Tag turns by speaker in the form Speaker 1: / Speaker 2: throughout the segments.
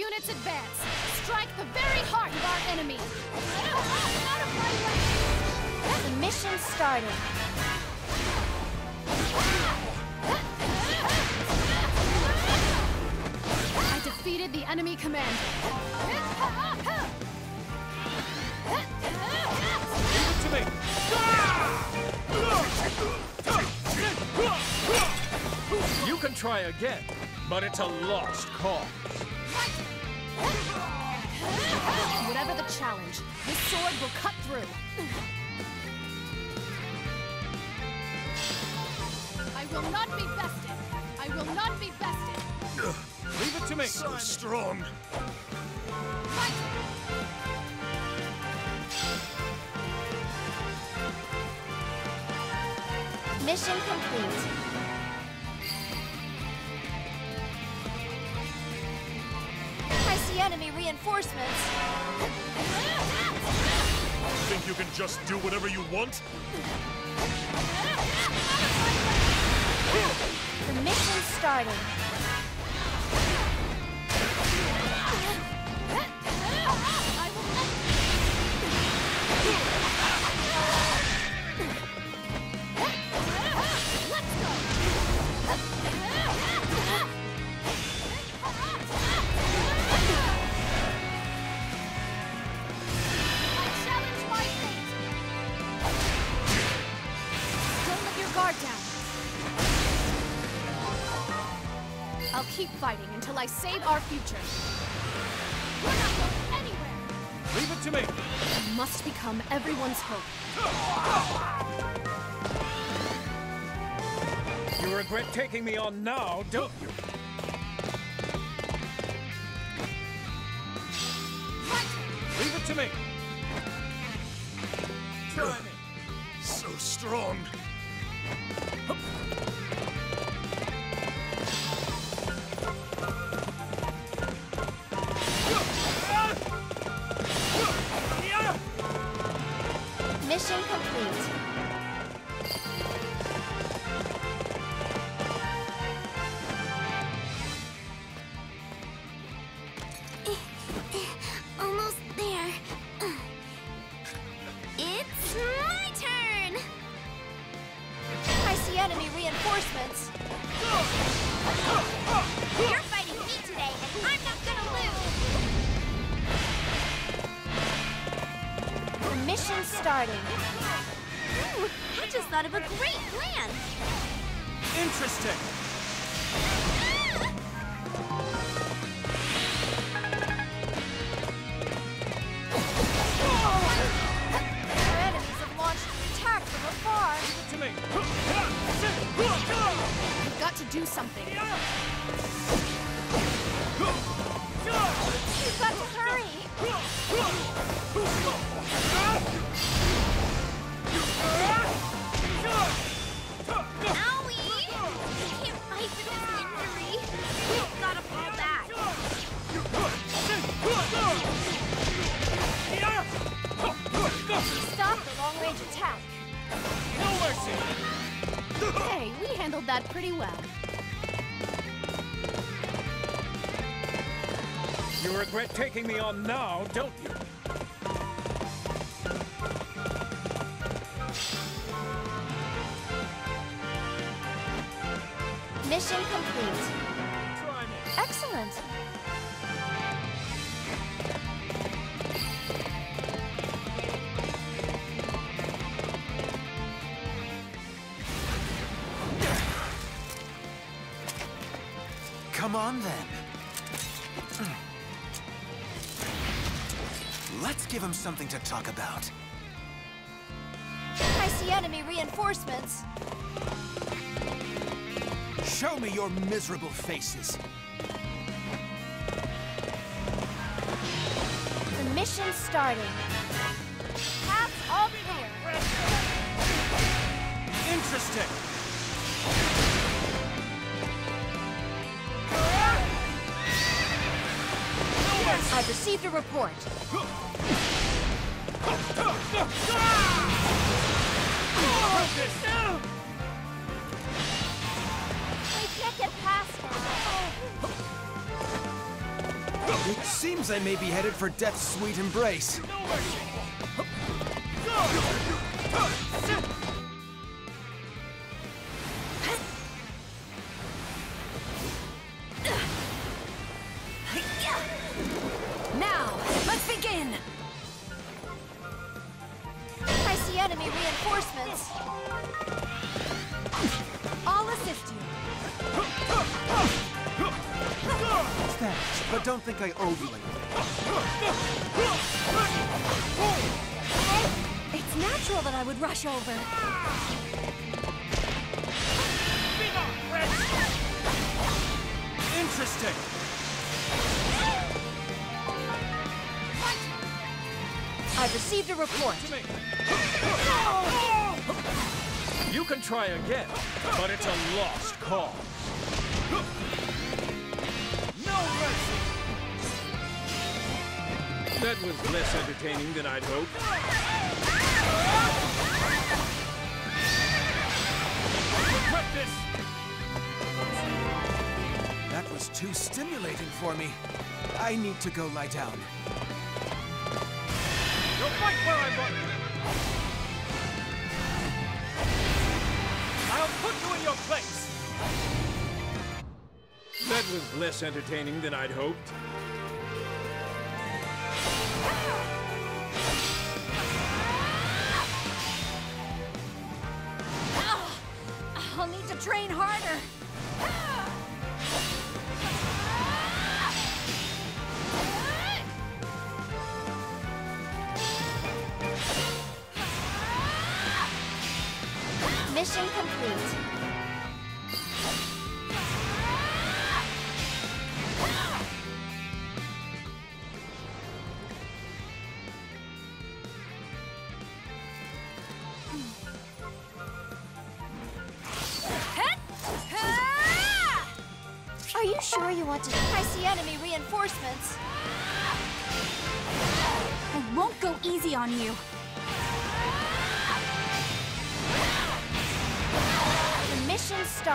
Speaker 1: units advance. Strike the very heart of our enemy. Out of my way!
Speaker 2: The mission started.
Speaker 1: I defeated the enemy commander.
Speaker 3: Leave it to me! You can try again, but it's a lost cause.
Speaker 1: Whatever the challenge, this sword will cut through. I will not be bested. I will not be bested.
Speaker 3: Leave it to me!
Speaker 4: So strong.
Speaker 2: Mission complete. See enemy reinforcements.
Speaker 4: Think you can just do whatever you want?
Speaker 2: The mission started.
Speaker 1: Keep fighting until I save our future. We're not going anywhere.
Speaker 3: Leave it to me!
Speaker 1: I must become everyone's hope.
Speaker 3: You regret taking me on now, don't you?
Speaker 2: Starting.
Speaker 5: Ooh, I just thought of a great plan!
Speaker 3: Interesting! Taking me on now, don't
Speaker 6: something to talk about.
Speaker 2: I see enemy reinforcements.
Speaker 6: Show me your miserable faces.
Speaker 2: The mission's starting. Paths all clear.
Speaker 3: Interesting!
Speaker 2: I've received a report.
Speaker 6: Seems I may be headed for death's sweet embrace.
Speaker 2: Now,
Speaker 6: Thanks, but don't think I owe you anything.
Speaker 2: It's natural that I would rush over.
Speaker 6: Interesting.
Speaker 2: I've received a report.
Speaker 5: You can try again, but it's a lost cause.
Speaker 6: No mercy.
Speaker 5: That was less entertaining than I'd hoped.
Speaker 6: Regret this. That was too stimulating for me. I need to go lie down.
Speaker 5: You'll fight where I want you.
Speaker 6: I'll put you in your place.
Speaker 5: That was less entertaining than I'd hoped.
Speaker 2: I'll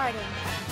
Speaker 2: starting.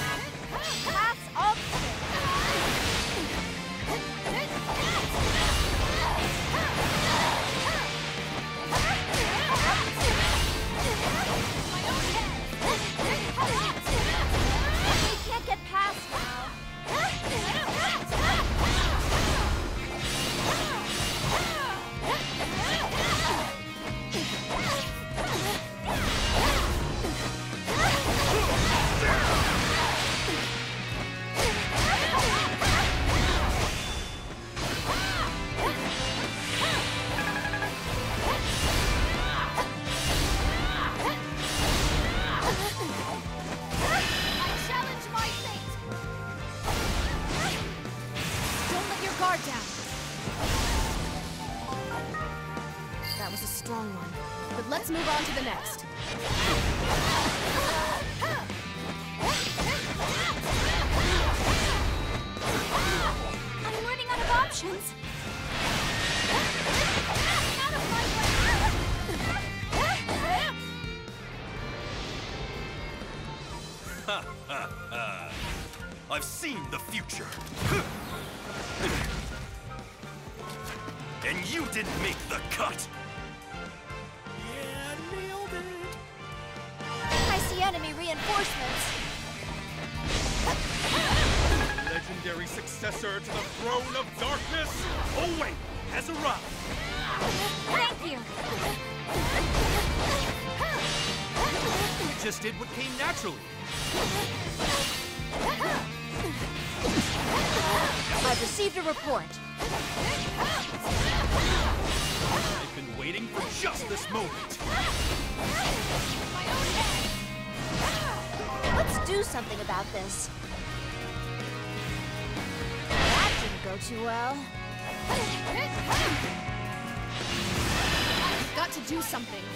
Speaker 4: To the next.
Speaker 2: About this. That didn't go too well.
Speaker 4: I've got to do something.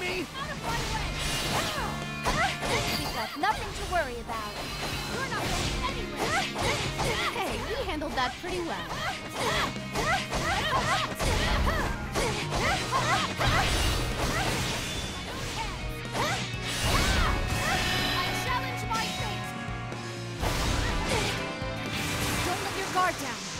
Speaker 4: Me?
Speaker 3: We've got nothing to worry about.
Speaker 1: We're not going anywhere. Hey, we handled that pretty well.
Speaker 7: I challenge my fate.
Speaker 1: Don't let your guard down.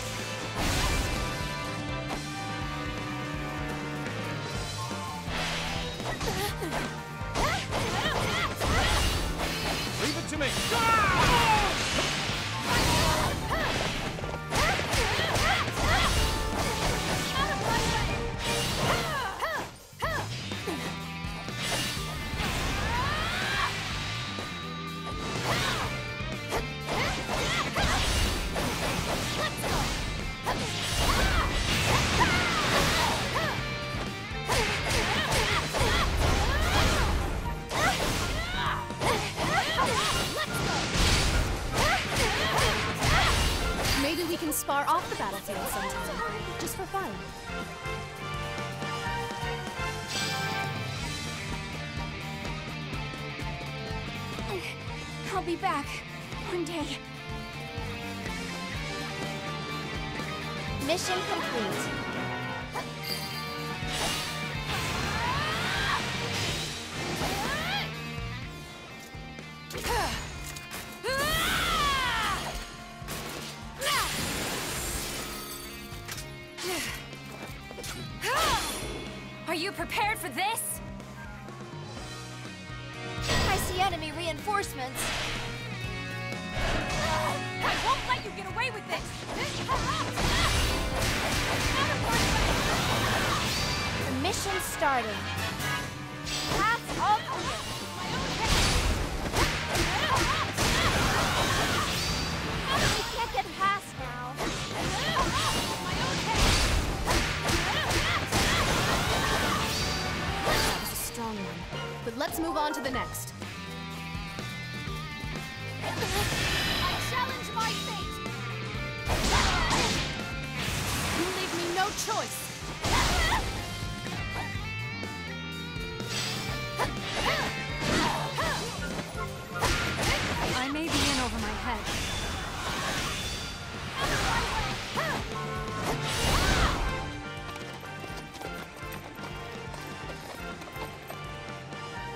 Speaker 3: Be back one day. Mission complete.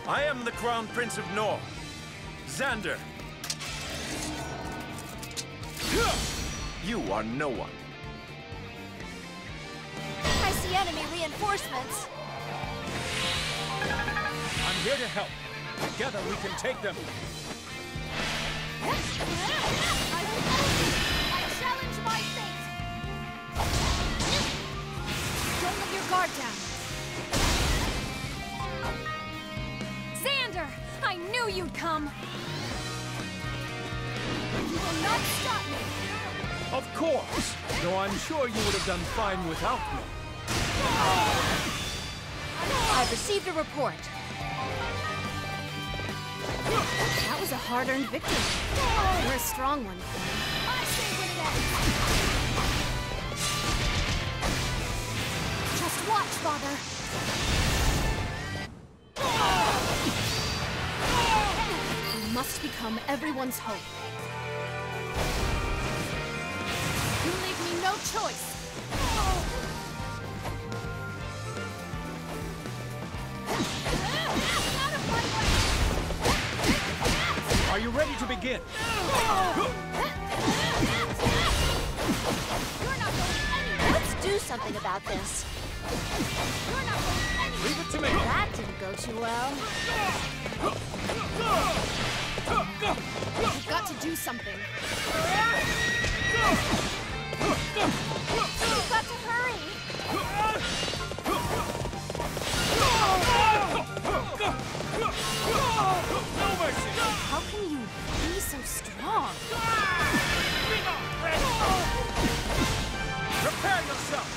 Speaker 3: I
Speaker 8: am the Crown Prince of Nohr, Xander. You are no one.
Speaker 3: I see enemy reinforcements.
Speaker 5: I'm here to help. Together we can take them.
Speaker 7: I challenge my fate!
Speaker 1: Don't let your guard down.
Speaker 7: I knew you'd come!
Speaker 1: You will not stop me.
Speaker 5: Of course. Though I'm sure you would have done fine without me.
Speaker 3: I've received a report.
Speaker 1: That was a hard-earned victory. You're a strong one.
Speaker 7: I say when it!
Speaker 1: Just watch, Father. Must become everyone's hope. You leave me no choice.
Speaker 5: Are you ready to begin?
Speaker 3: Let's do something about this.
Speaker 5: Leave it to me.
Speaker 3: That didn't go too well.
Speaker 1: We've got to do something.
Speaker 3: We've got to hurry.
Speaker 1: How can you be so strong?
Speaker 5: Prepare yourself.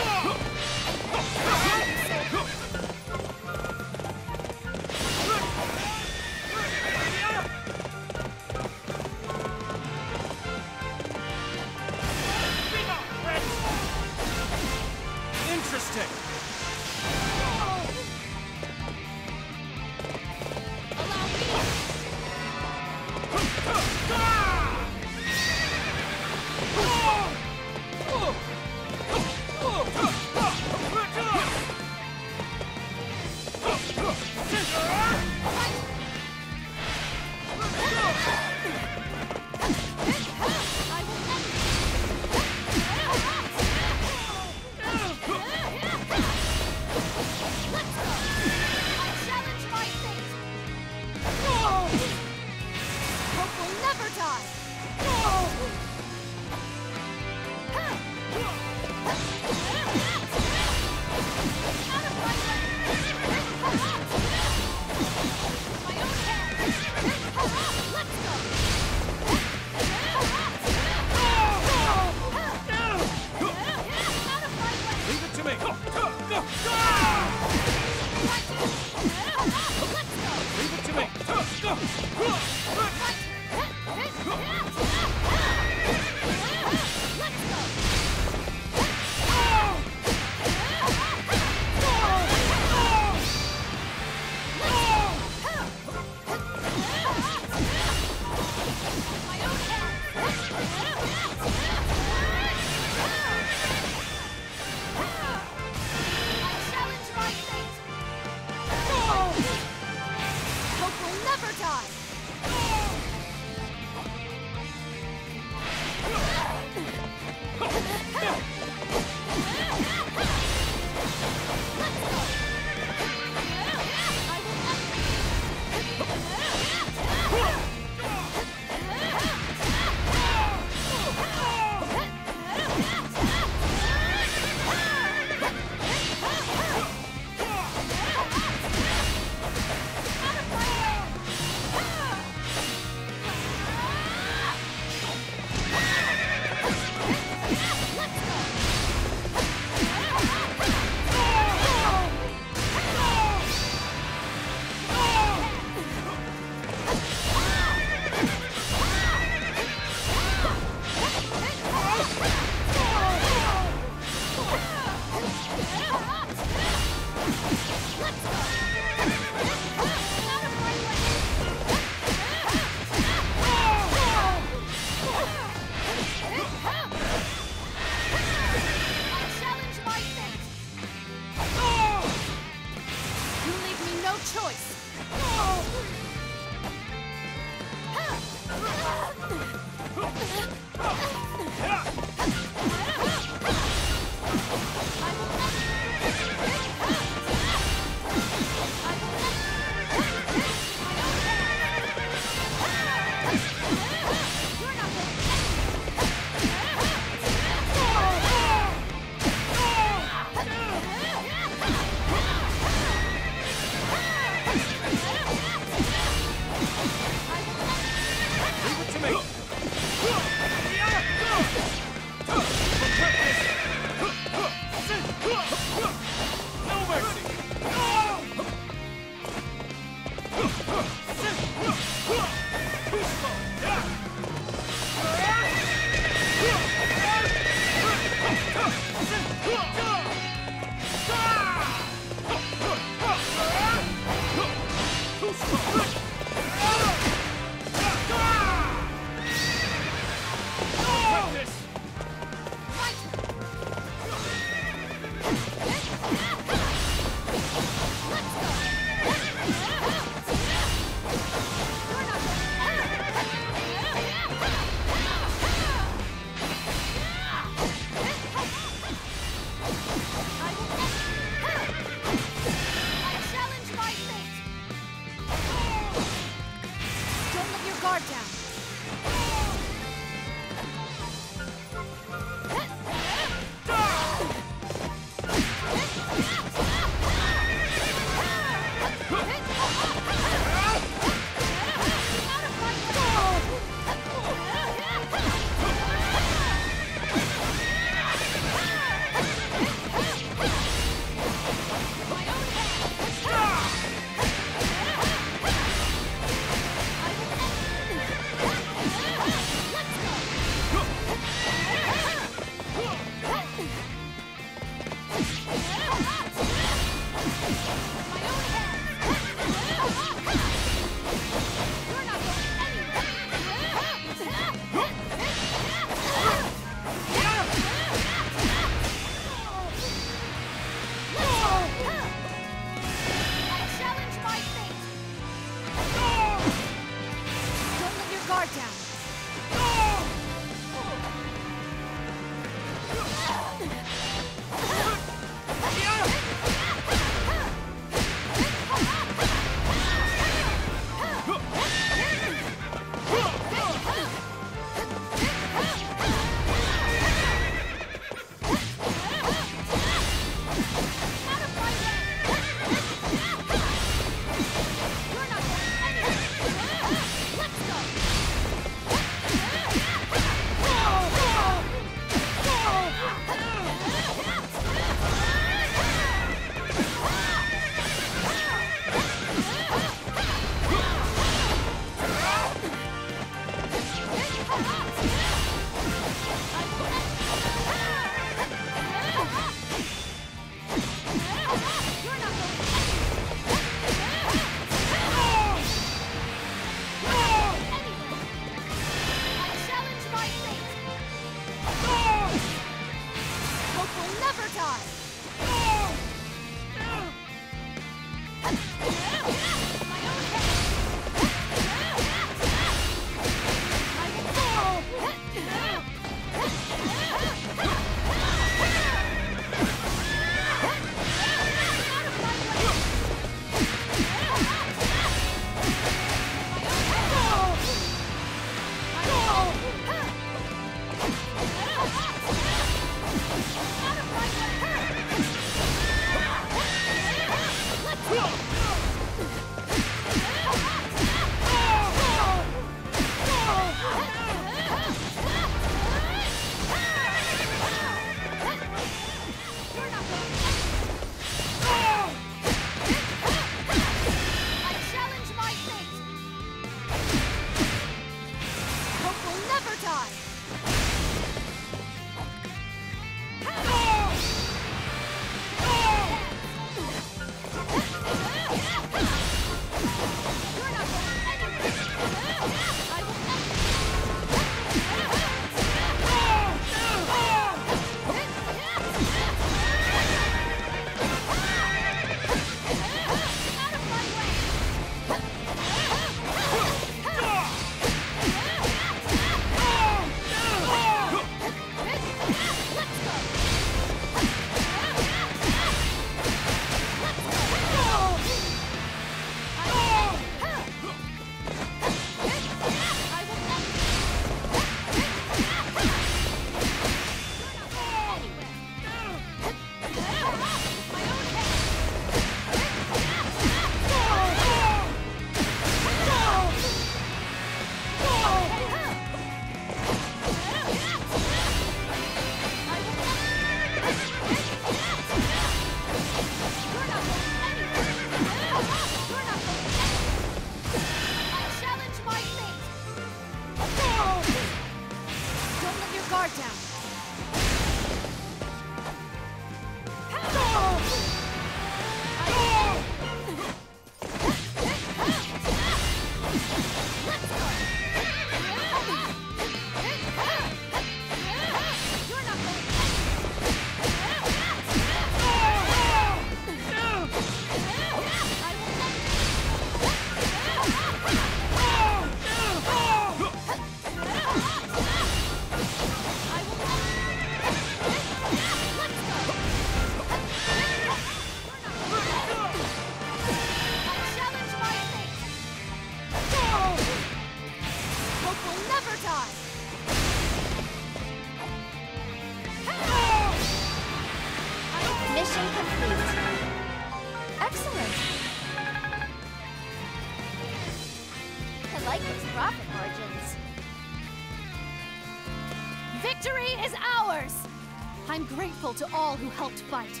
Speaker 1: grateful to all who helped fight.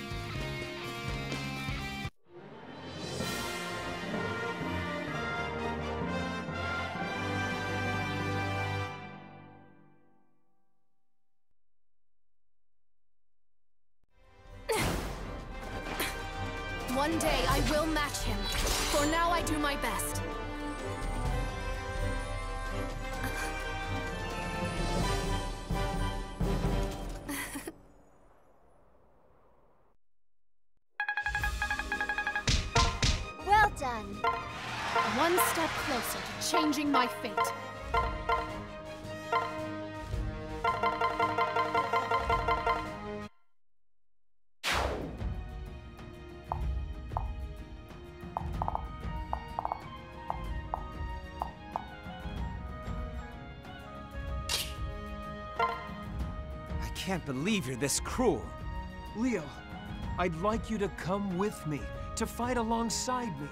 Speaker 1: One day I will match him. For now I do my best. Changing my fate.
Speaker 9: I can't believe you're this cruel.
Speaker 6: Leo, I'd like you to come with me, to fight alongside me.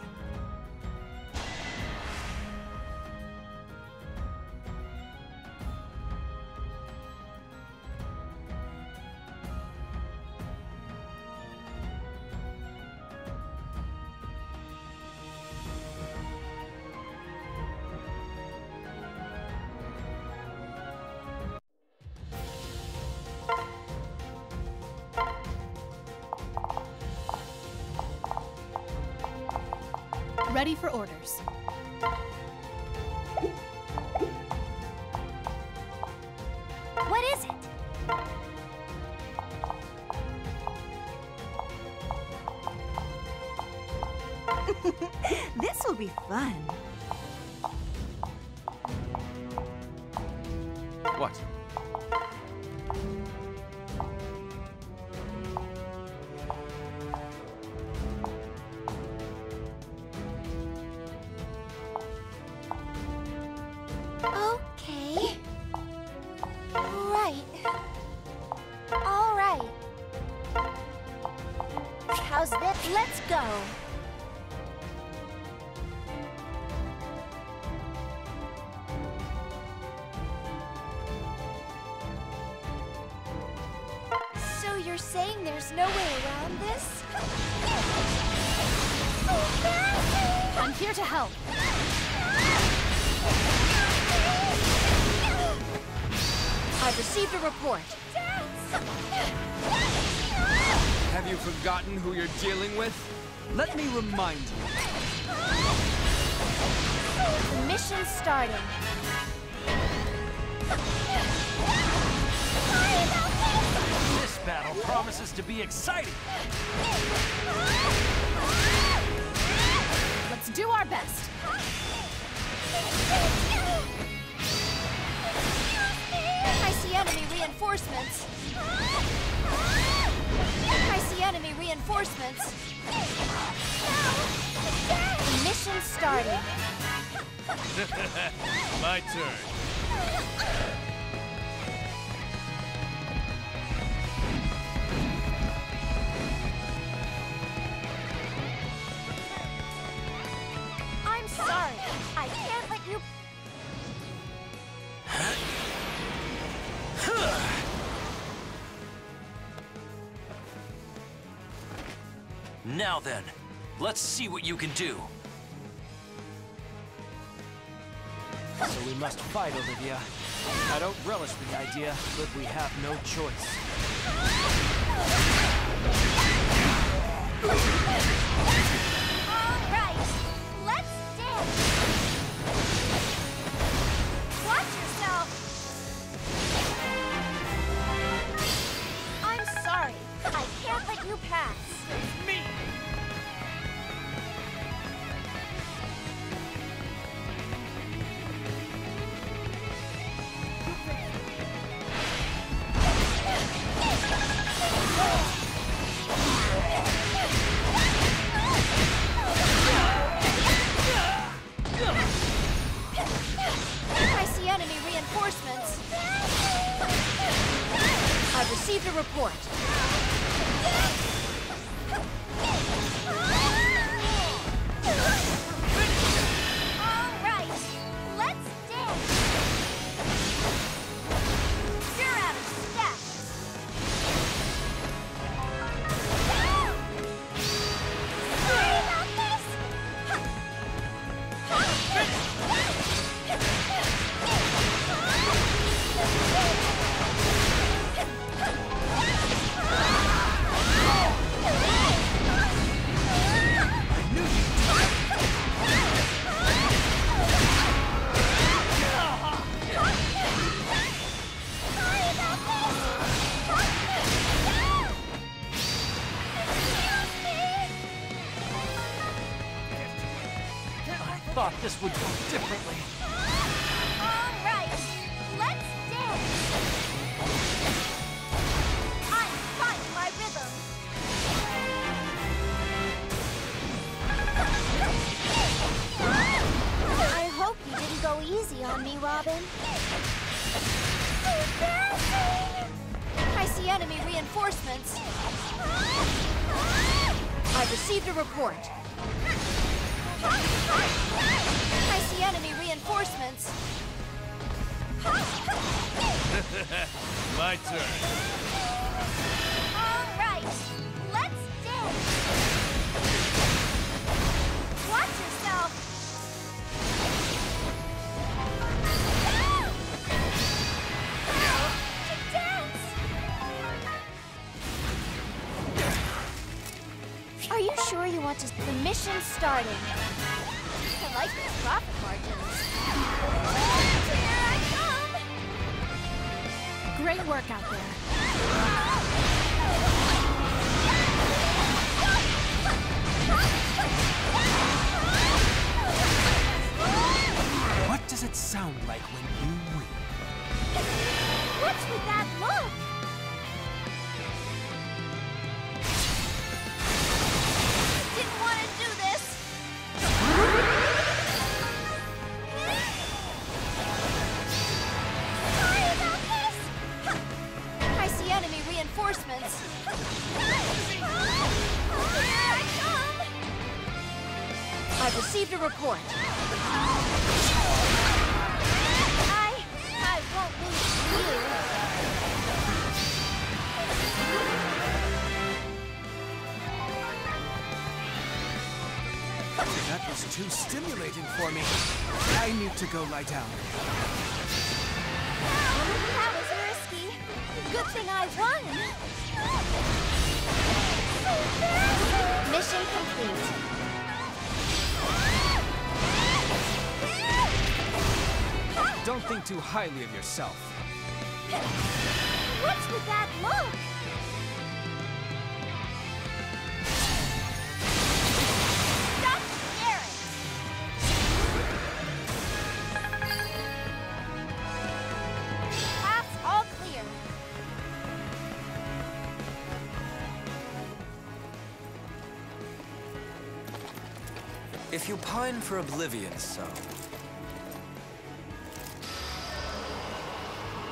Speaker 8: Promises to be exciting.
Speaker 1: Let's do our best.
Speaker 3: I see enemy reinforcements. I see enemy reinforcements. Mission starting.
Speaker 10: My turn.
Speaker 8: Now then, let's see what you can do.
Speaker 6: So we must fight, Olivia. I don't relish the idea, but we have no choice.
Speaker 3: All right. Let's dance. Watch yourself. I'm sorry. I can't let you pass. Reinforcements. I've received a report. I see enemy reinforcements.
Speaker 5: My turn.
Speaker 3: Sure you want to? The mission starting. I like these profit margins. Here I come.
Speaker 1: Great work out there.
Speaker 9: What does it sound like when you win?
Speaker 3: What's with that look?
Speaker 9: Too stimulating for me. I need to go lie down.
Speaker 3: That was risky. Good thing I won. Mission complete.
Speaker 6: Don't think too highly of yourself.
Speaker 3: What's with that look?
Speaker 11: Pine for oblivion so,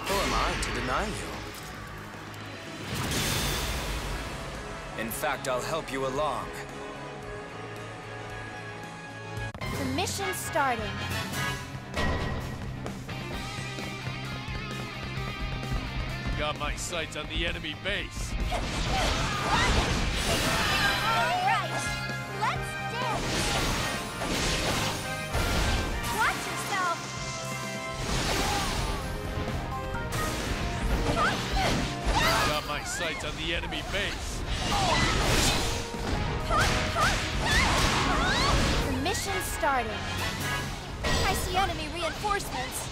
Speaker 11: who am I to deny you? In fact, I'll help you along.
Speaker 3: The mission's starting.
Speaker 5: Got my sights on the enemy base. my sights on the enemy base.
Speaker 3: The mission's starting. I see enemy reinforcements.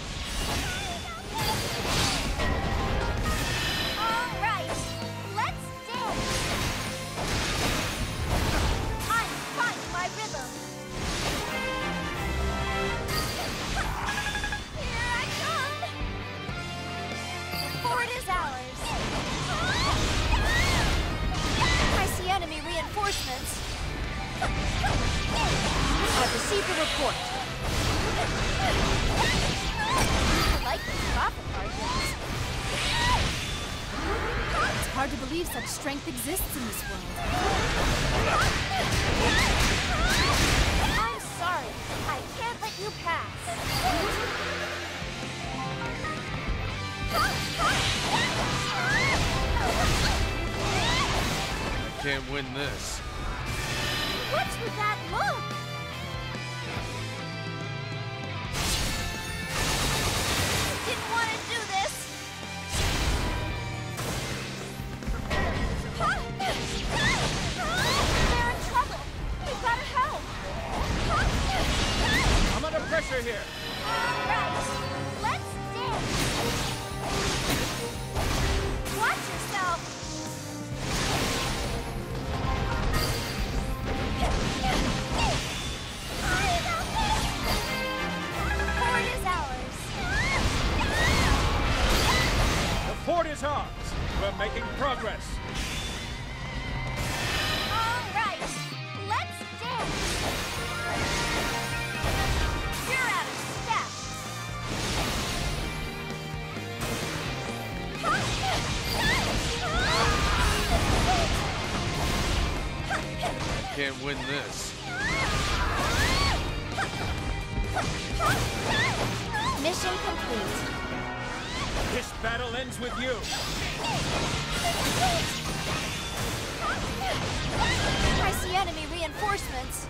Speaker 3: Reinforcements. I've received a report. I like these profit margins.
Speaker 1: It's hard to believe such strength exists in this world.
Speaker 3: I'm sorry. I can't let you pass.
Speaker 5: Can't win this.
Speaker 3: What's with that look?
Speaker 2: Mission complete.
Speaker 5: This battle ends with you.
Speaker 2: I see enemy reinforcements.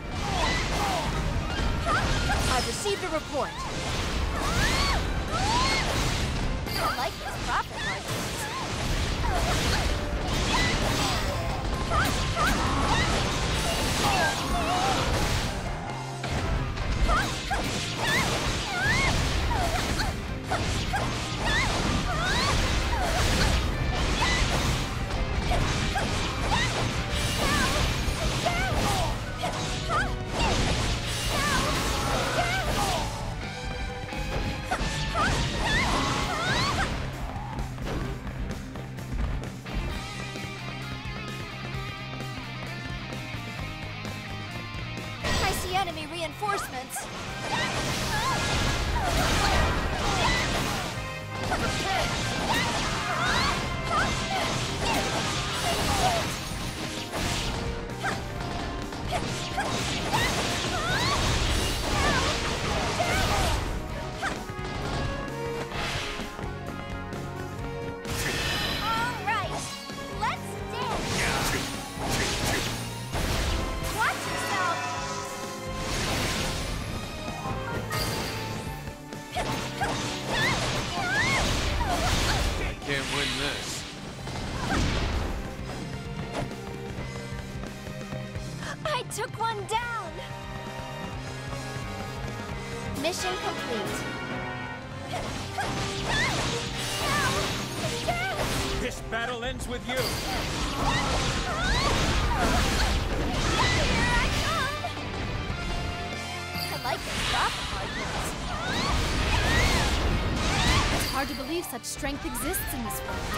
Speaker 2: I've received a report. I like this profit margins. はっはっは
Speaker 3: っはっはっ。strength exists in this world.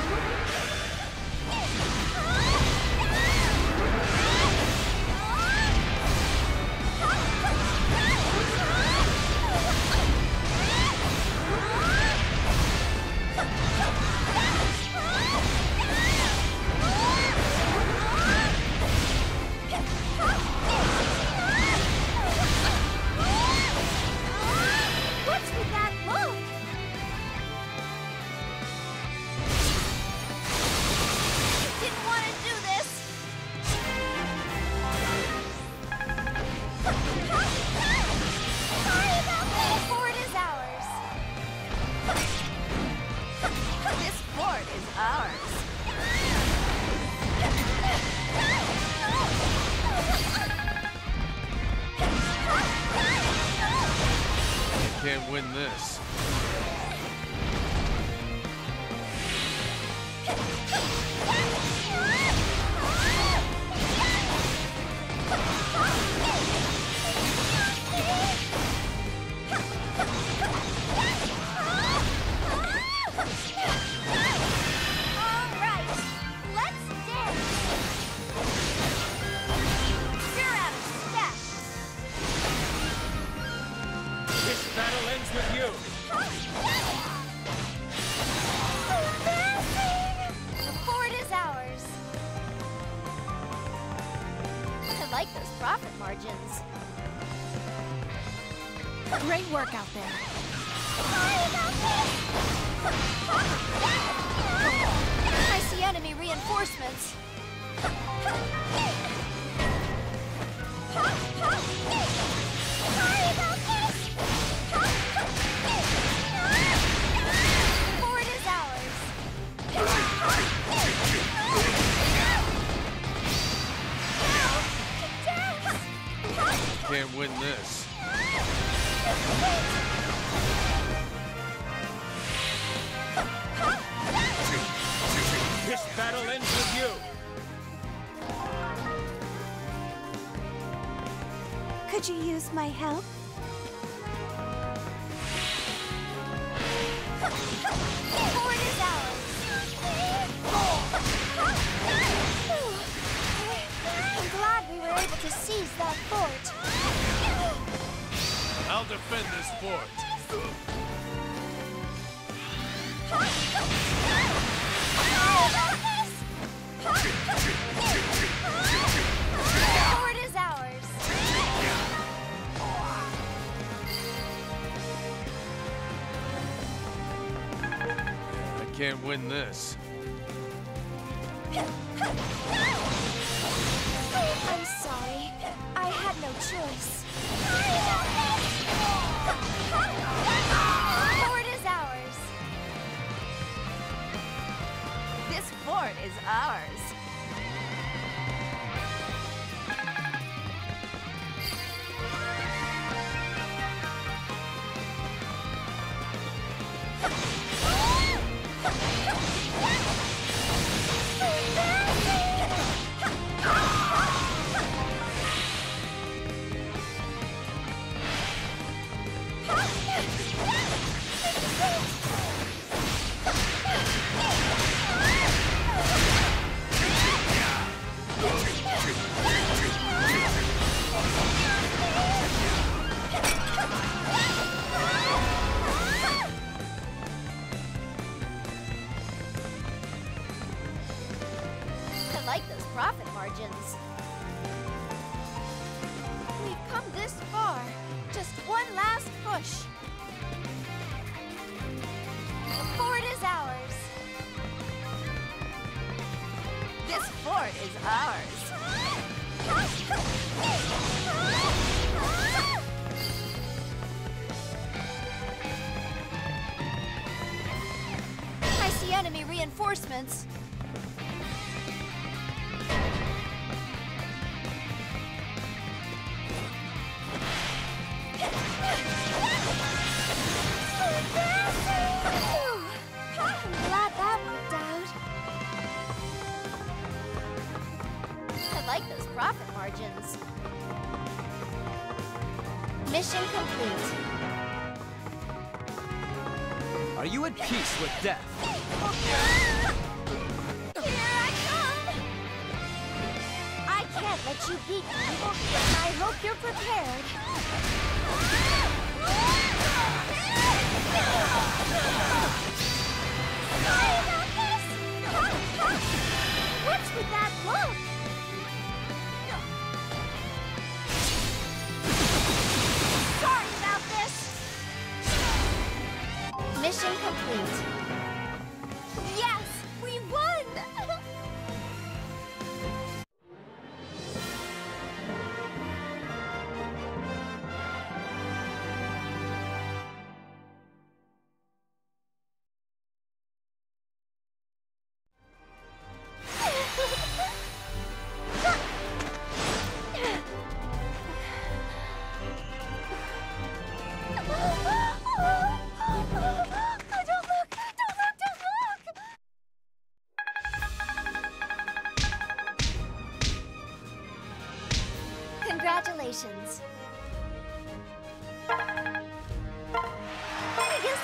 Speaker 10: use my help?
Speaker 3: Congratulations.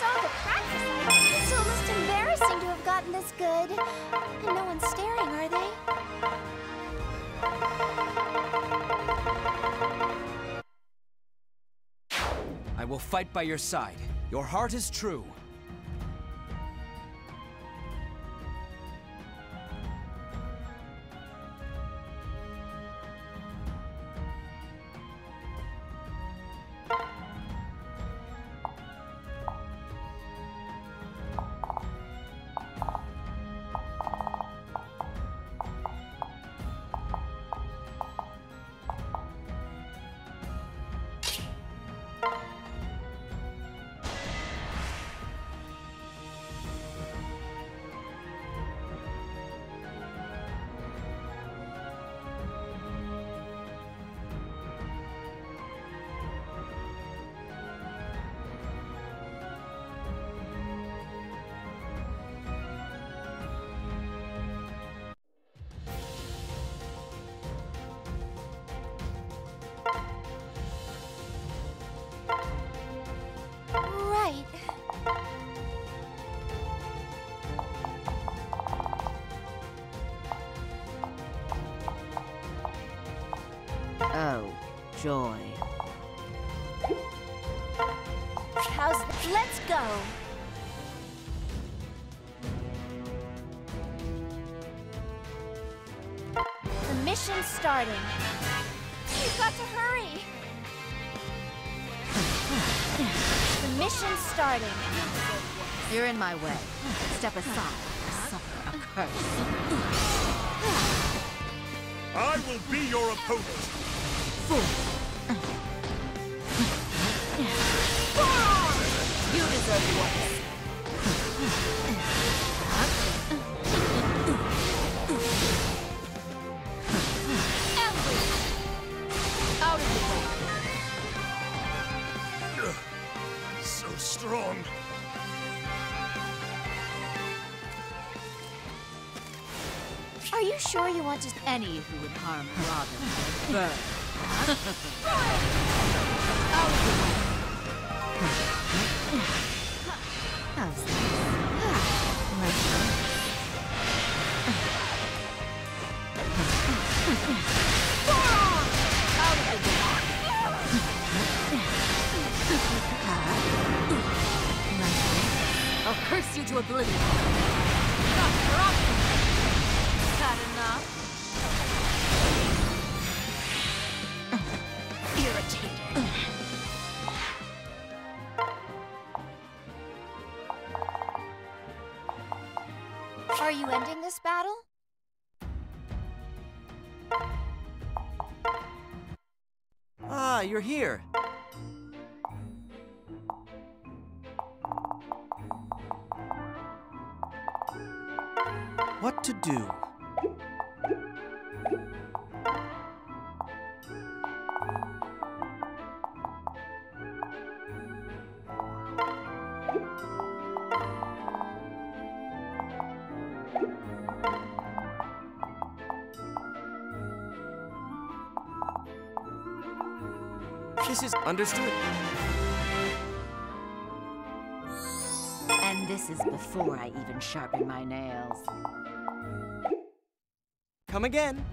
Speaker 3: All the practice, it's almost embarrassing to have gotten this good. And no one's staring, are they?
Speaker 6: I will fight by your side. Your heart is true.
Speaker 2: Any who would harm Robin. How's? Like
Speaker 1: I'll curse you to oblivion.
Speaker 3: Battle?
Speaker 6: Ah, you're here. What to do? Understood.
Speaker 2: And this is before I even sharpen my nails.
Speaker 6: Come again.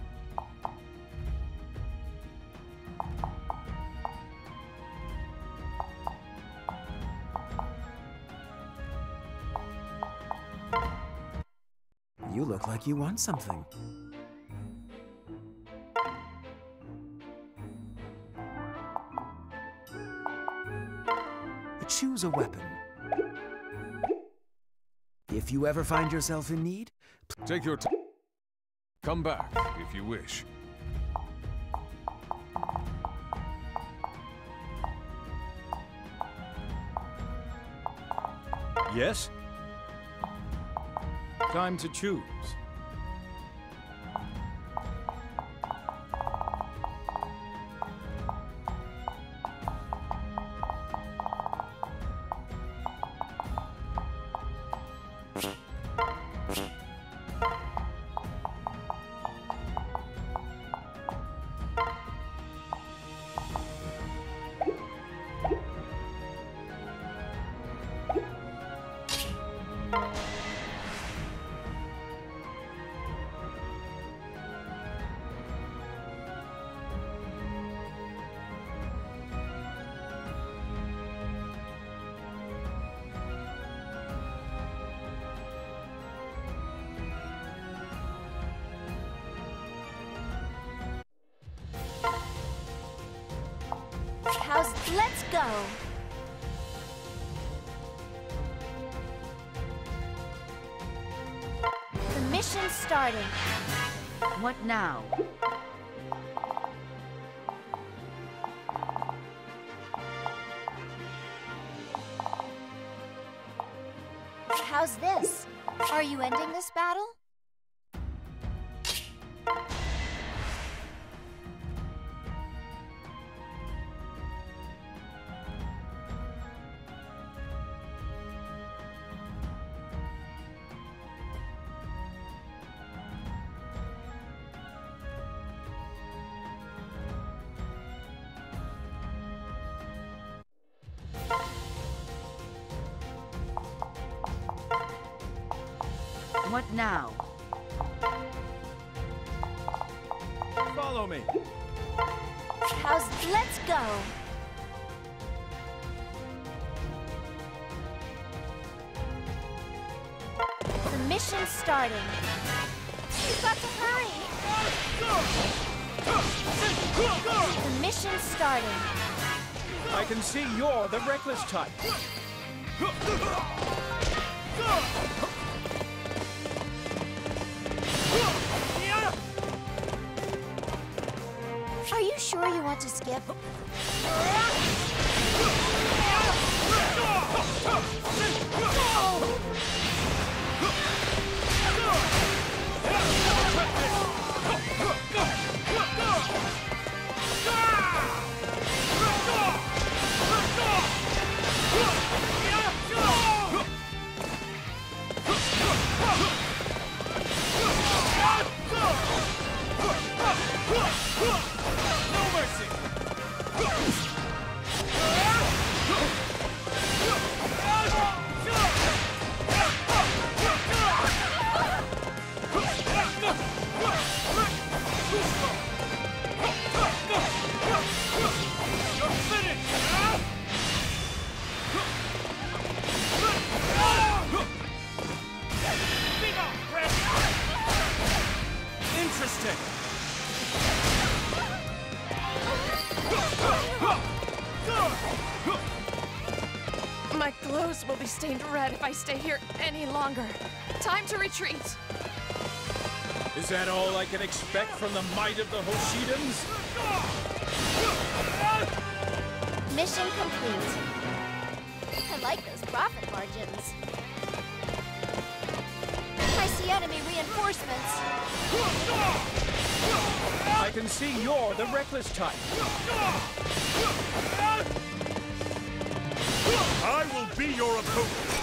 Speaker 6: You look like you want something. Choose a weapon. If you ever find yourself in need,
Speaker 5: Take your time. Come back if you wish. Yes? Time to choose.
Speaker 3: Go! The mission's starting.
Speaker 2: What now?
Speaker 5: Type.
Speaker 12: My clothes will be stained red if I stay here any longer. Time to retreat.
Speaker 5: Is that all I can expect from the might of the Hoshidans?
Speaker 2: Mission complete. I like those profit margins. I see enemy reinforcements.
Speaker 5: I can see you're the reckless type.
Speaker 3: I will be your opponent.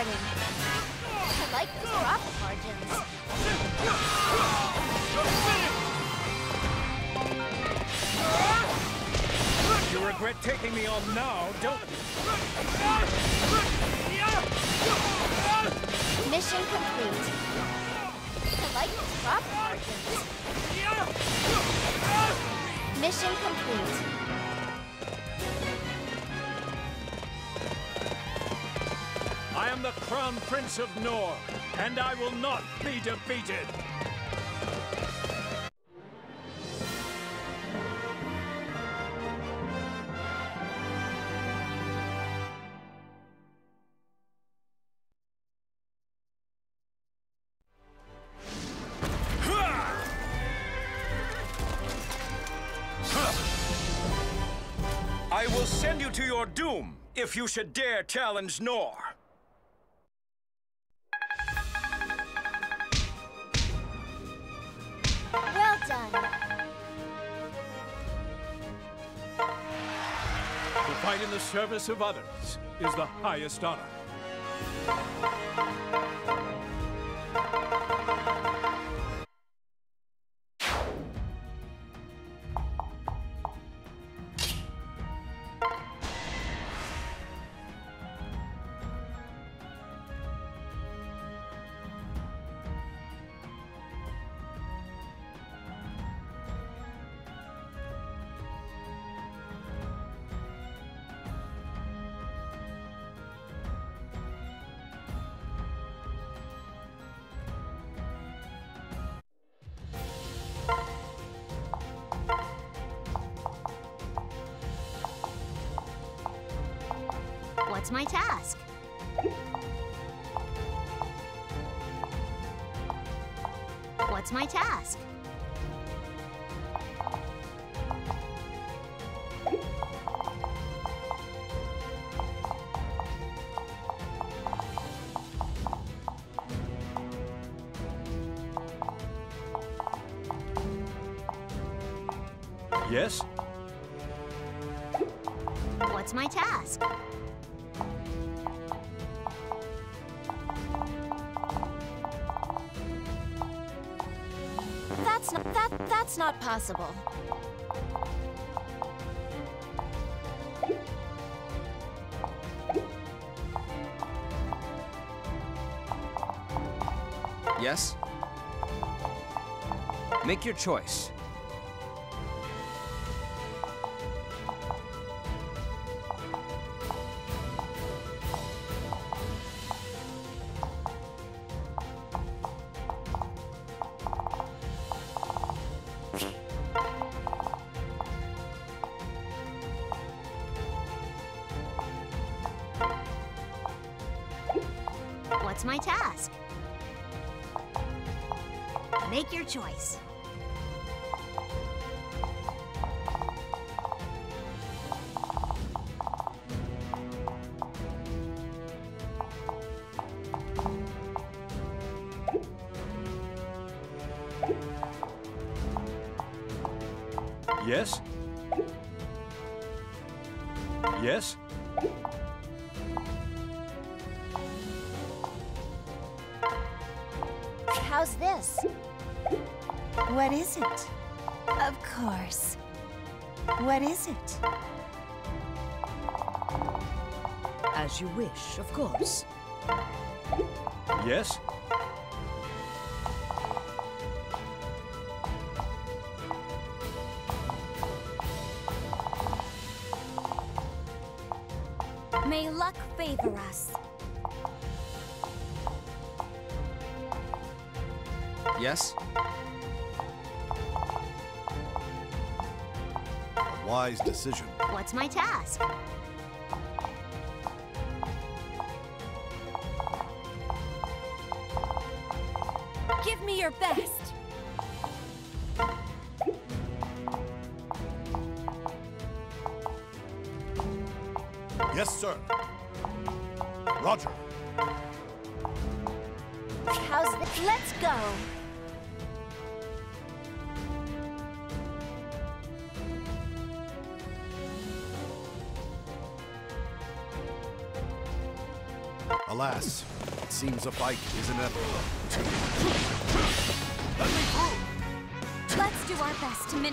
Speaker 2: Starting.
Speaker 5: I
Speaker 2: like those profit margins.
Speaker 5: You regret taking me on now, don't you?
Speaker 2: Mission complete. I like those profit margins. Mission complete.
Speaker 5: the Crown Prince of Nohr, and I will not be defeated.
Speaker 13: I will send you to your doom if you should dare challenge
Speaker 5: Nohr. service of others is the highest honor.
Speaker 2: That's not possible.
Speaker 3: Yes? Make your choice.
Speaker 14: wise decision.
Speaker 4: What's my task?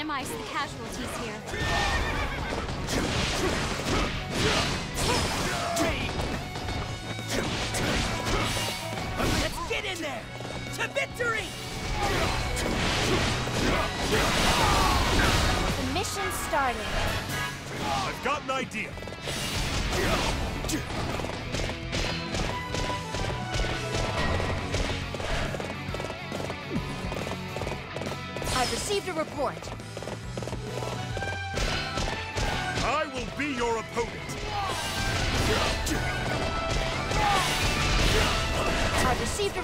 Speaker 6: minimize the casualties here.
Speaker 15: Let's get in there! To victory!
Speaker 2: The mission started.
Speaker 14: I've got an idea.
Speaker 2: I've received a report.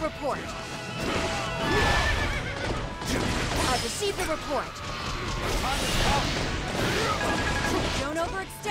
Speaker 2: report.
Speaker 3: I've received the report. Don't overextend.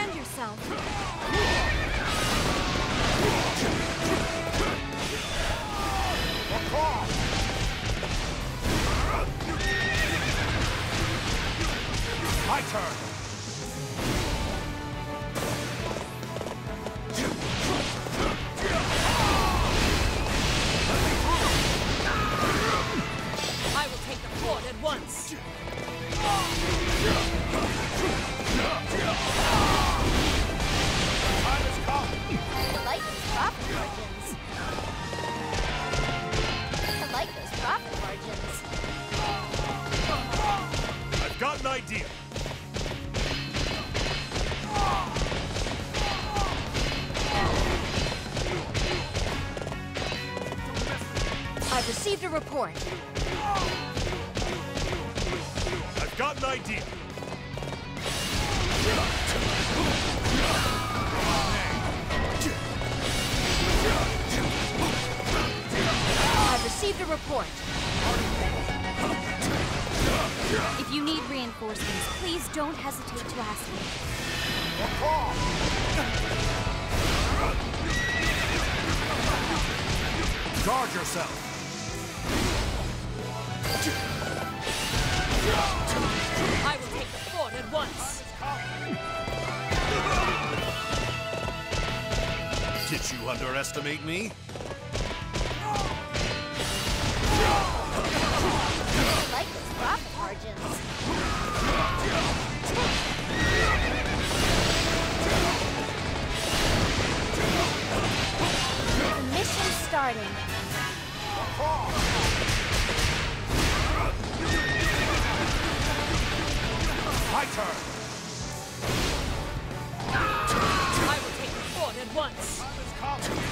Speaker 3: Report.
Speaker 4: Underestimate me?
Speaker 3: I like those profit margins. The mission's starting.
Speaker 4: My turn.
Speaker 2: I will take the fort at once.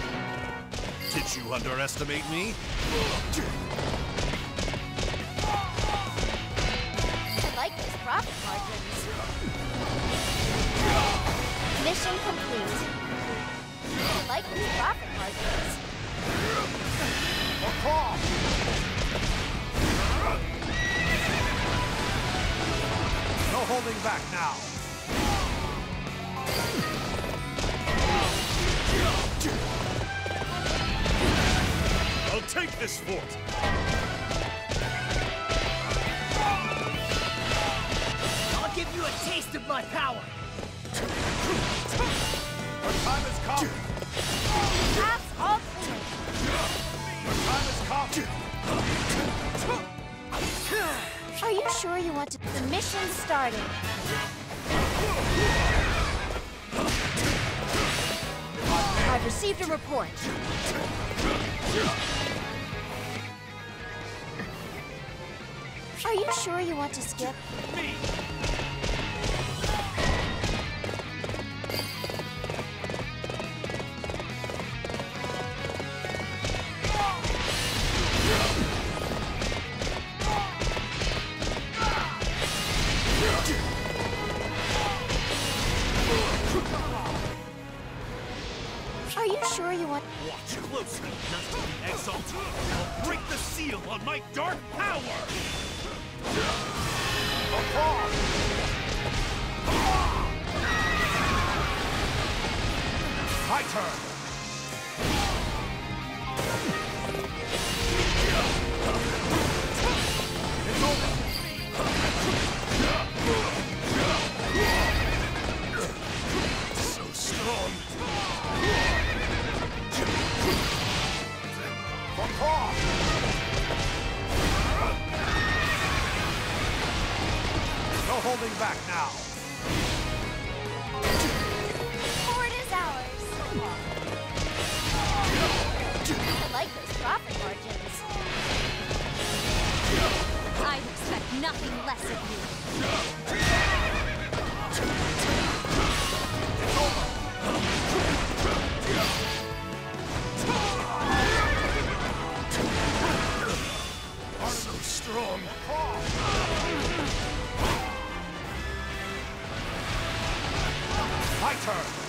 Speaker 4: Did you underestimate me?
Speaker 3: I like those profit margins. Mission complete. I like those profit margins.
Speaker 4: No holding back now.
Speaker 5: Take this fort.
Speaker 6: I'll give you a taste of my power.
Speaker 4: Your time has come.
Speaker 3: All clear.
Speaker 4: Your time has come.
Speaker 3: Are you sure you want to? The mission's starting. I've received a report. Are you sure you want to skip? Are
Speaker 4: holding back now.
Speaker 3: Fort is ours. I like those profit margins.
Speaker 16: I expect nothing less of you.
Speaker 17: So strong.
Speaker 4: My turn.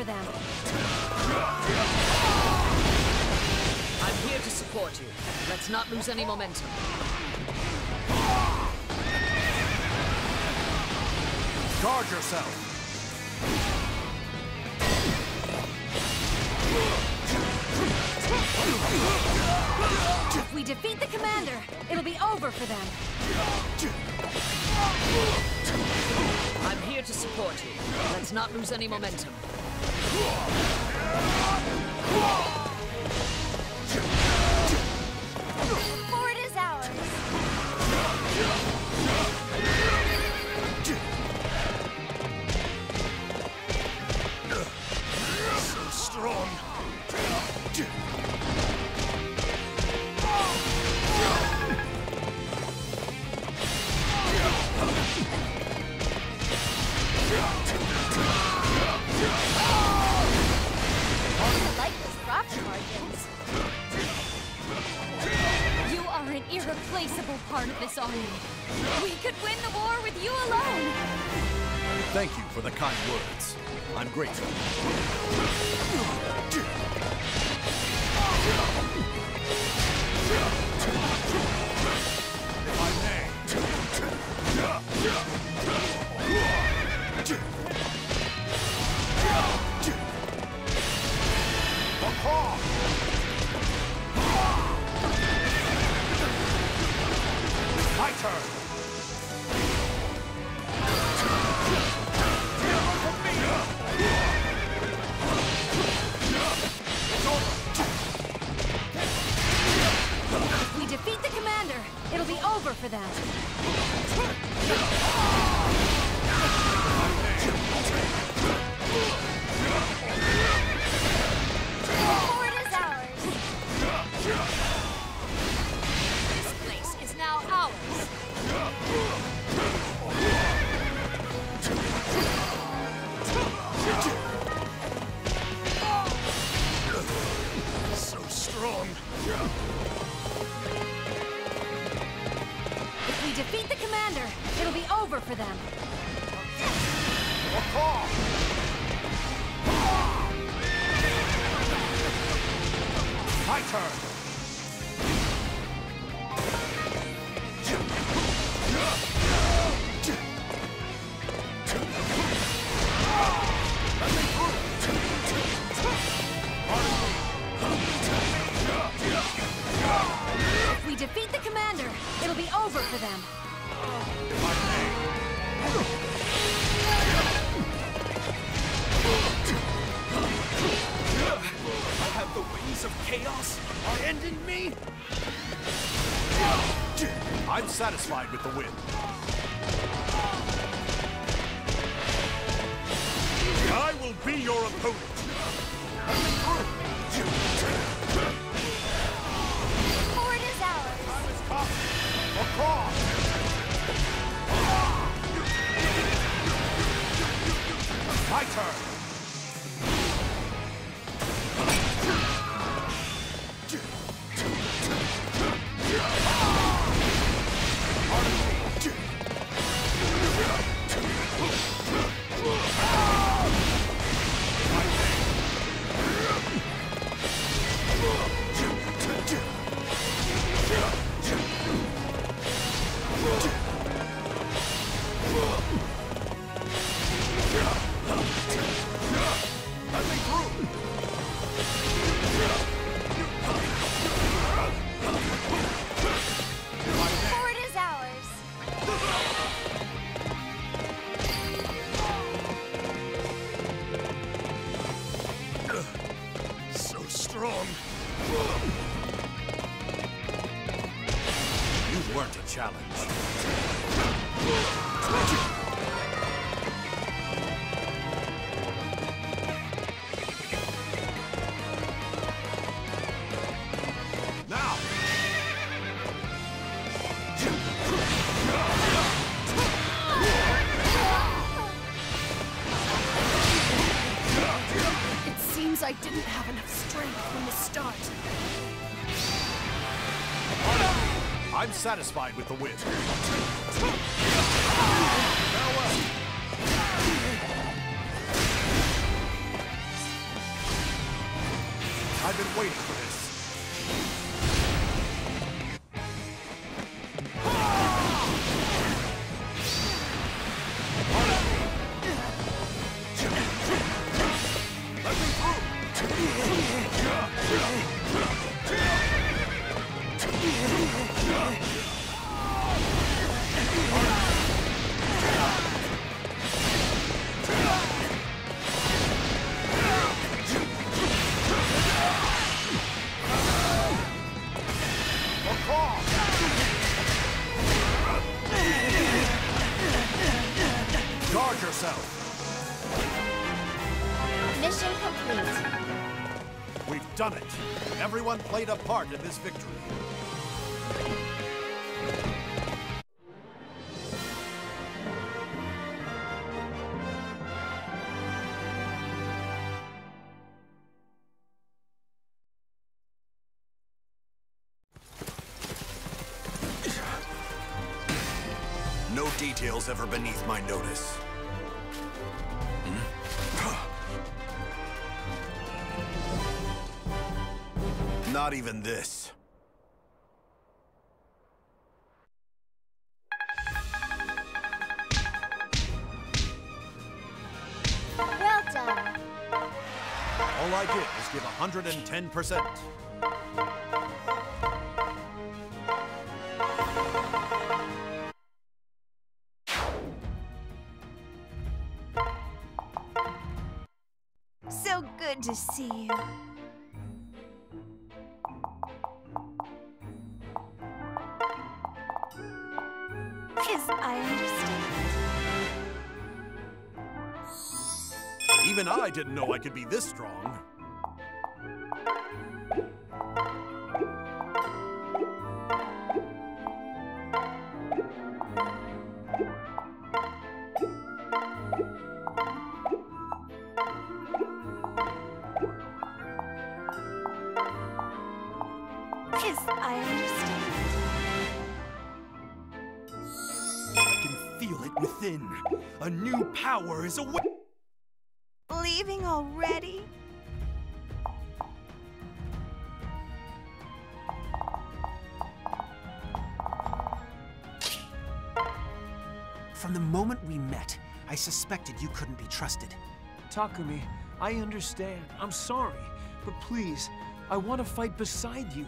Speaker 18: For
Speaker 16: them.
Speaker 9: I'm here to support you. Let's not lose any momentum.
Speaker 4: Guard yourself.
Speaker 16: If we defeat the commander, it'll be over for them.
Speaker 9: I'm here to support you. Let's not lose any momentum.
Speaker 2: Whoa! I'm
Speaker 4: with the win.
Speaker 10: I will be your opponent.
Speaker 3: Ford is ours.
Speaker 4: Across! My turn! Satisfied with the win. Everyone played a part in this victory. No details ever beneath my notice. Not even this.
Speaker 3: Well done.
Speaker 4: All I did was give 110%. Know I could be this strong.
Speaker 19: Yes, I understand.
Speaker 9: I can feel it within. A new power is away. Suspected you couldn't be trusted.
Speaker 6: Takumi, I understand. I'm sorry. But please, I want to fight beside you.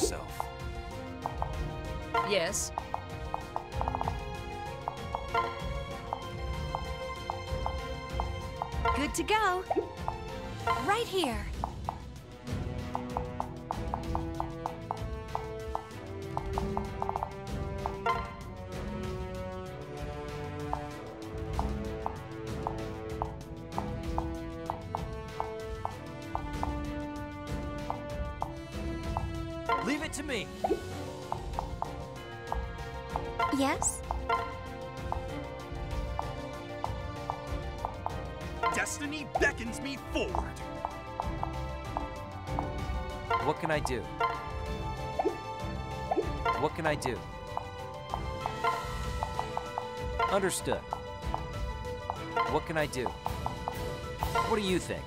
Speaker 6: Yourself.
Speaker 20: Yes?
Speaker 2: Good to go. Right here.
Speaker 5: Understood. What can I do? What do you think?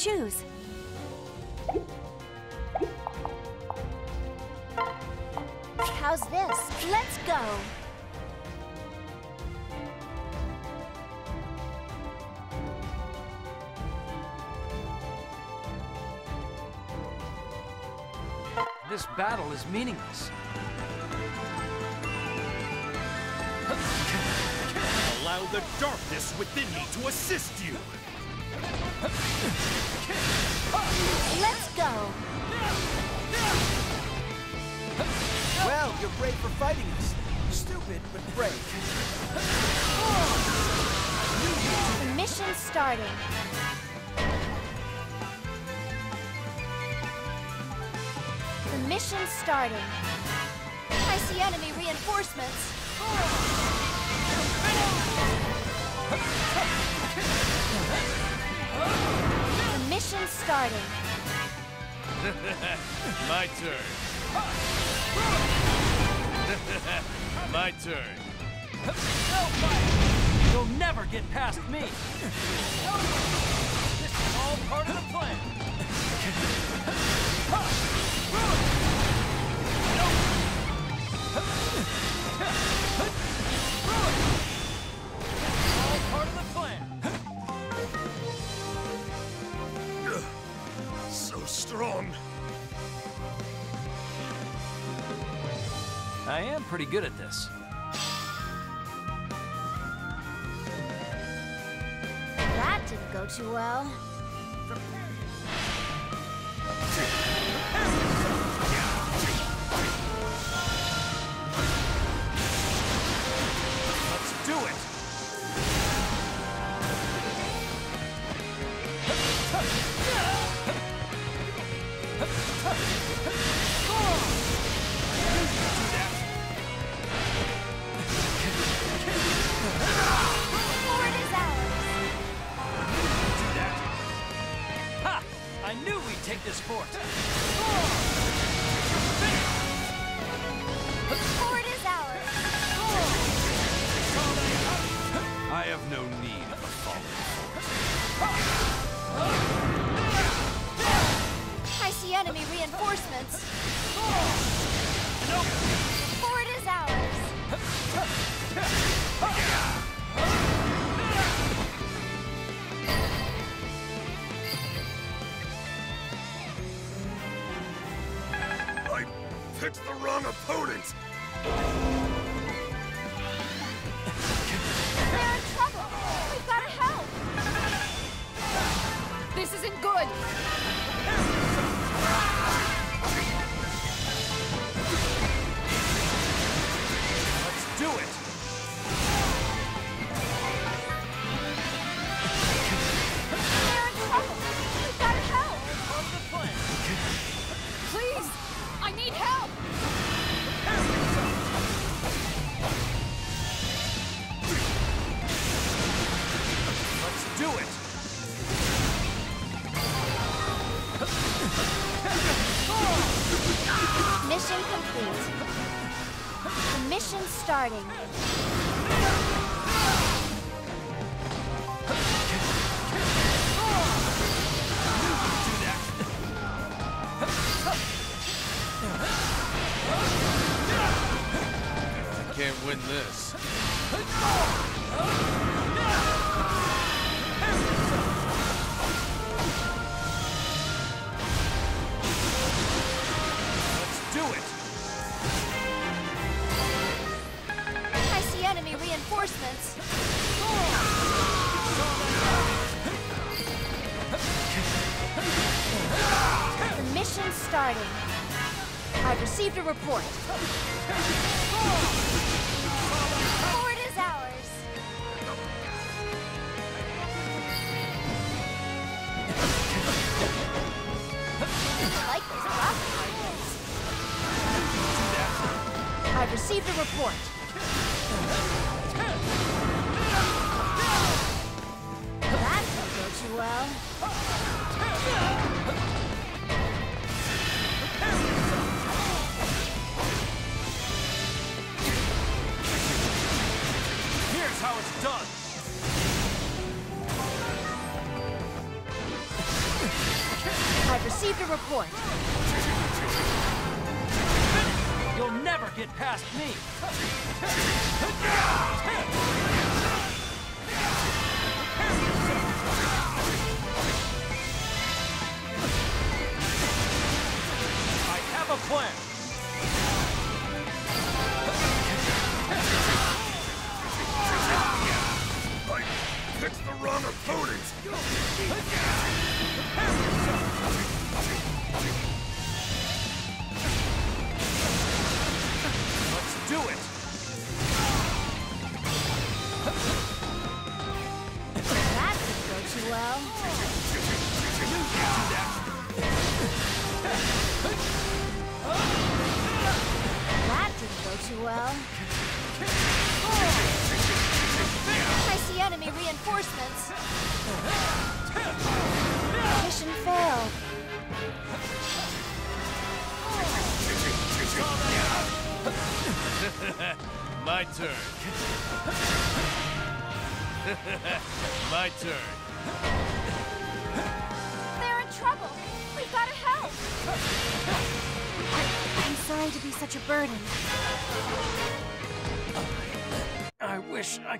Speaker 4: Choose?
Speaker 3: How's this? Let's go.
Speaker 5: This battle is meaningless.
Speaker 4: Allow the darkness within me to assist you.
Speaker 6: Well, you're brave for fighting us. Stupid, but brave.
Speaker 3: Mission starting. The mission starting. I see enemy reinforcements. The mission starting.
Speaker 21: My turn. My turn.
Speaker 5: You'll never get past me. This is all part of the plan. All part of the
Speaker 4: strong.
Speaker 5: I am pretty good at this.
Speaker 3: That didn't go too well.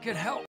Speaker 5: Could help.